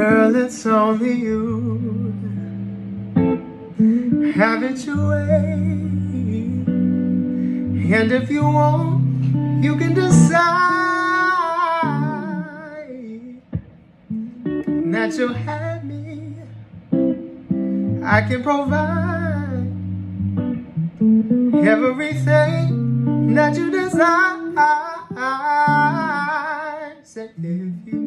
Girl, it's only you. Have it your way. And if you want, you can decide that you'll have me. I can provide everything that you desire. If you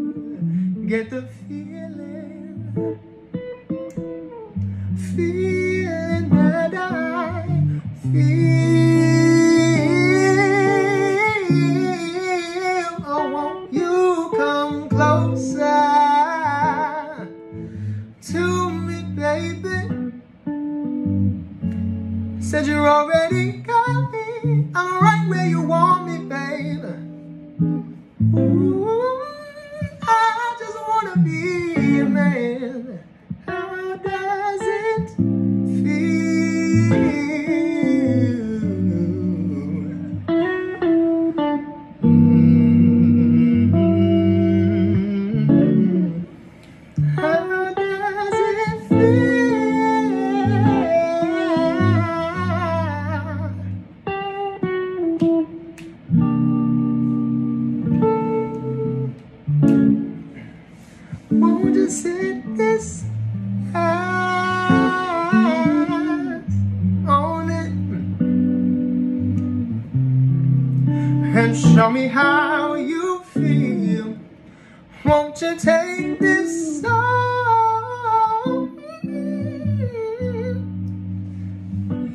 get the feeling, feeling that I feel. Oh, won't you come closer to me, baby? Said you're already got me. I'm right where you want me, baby. Ooh, be a man. How does it feel? Mm. How does it feel? Won't you sit this ass on it and show me how you feel? Won't you take this song?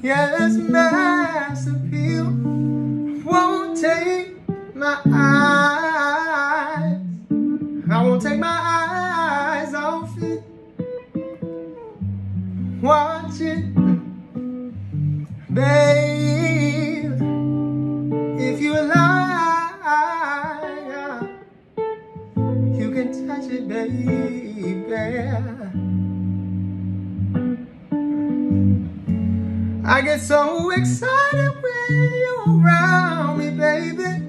Yes, mass appeal won't take my eyes. I won't take my eyes Watch it, babe. If you lie, you can touch it, baby. I get so excited when you're around me, baby.